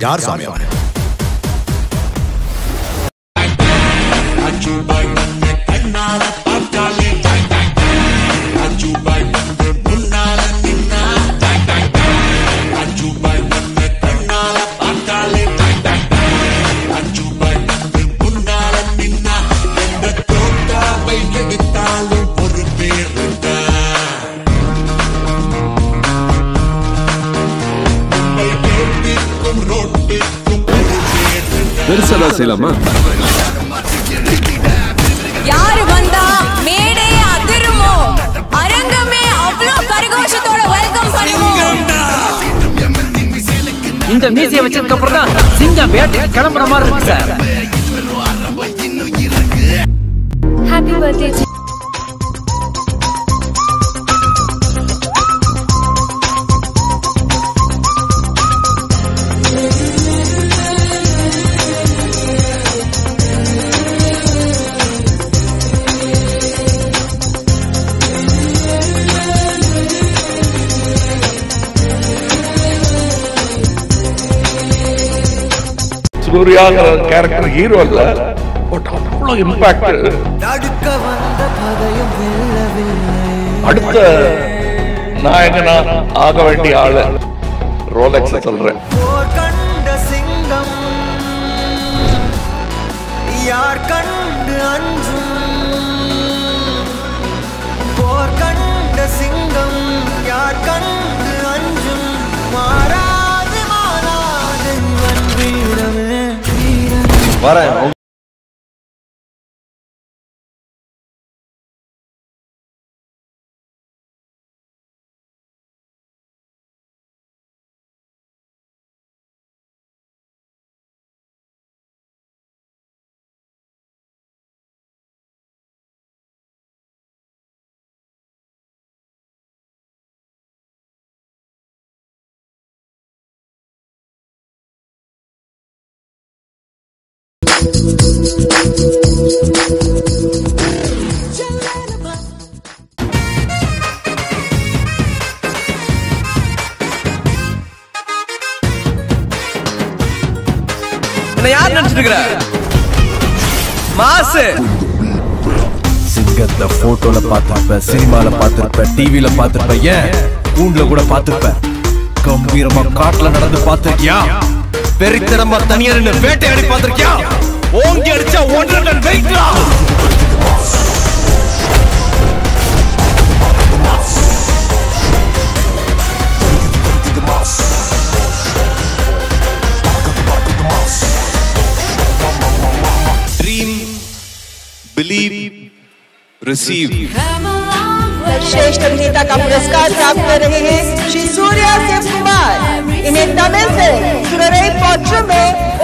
ಯಾರು ಸ್ವಾಮಿ ಅವರೇ பெருசாதான் செய்யலாமா? யாரு வந்தா மேடே அதிருமோ? அரங்கமே அவ்வளோ கரகோஷத்தோட வெல்கம் பண்ணுவோம் இந்த மீசியை வச்சதுக்கு அப்புறம் தான் சிங்கம் வேட்டைக்கு கிளம்புற மாதிரி இருக்கு சார். ஹாப்பி பர்த்டே சூர்யாங்கிற கேரக்டர் ஹீரோ இல்ல பட் அவ்வளவு இம்பாக்ட் அடுத்த நாயகனா ஆக வேண்டிய ஆளு. ரோலெக்ஸ் சொல்றேன். யார் கண்டு Bora, என்ன யார் நினைச்சிட்டு இருக்கிற மாசு. சிங்கத்தை போட்டோல பார்த்திருப்ப சினிமால பார்த்திருப்ப டிவில பார்த்திருப்ப ஏன்? கூண்டுல கூட பார்த்திருப்ப. கம்பீரமா காட்டுல நடந்து பார்த்திருக்கியா? வெறித்தனமா தனியா நின்று வேட்டையாடி பார்த்திருக்கியா ஓங்கி அடிச்சா ஒன்றரை டன் believe, receive. Come. श्रेष्ठ अभिनेता का पुरस्कार प्राप्त कर रहे हैं श्री सूर्या शिव कुमार। इन्हें तमिल फ़िल्म पॉट्रो में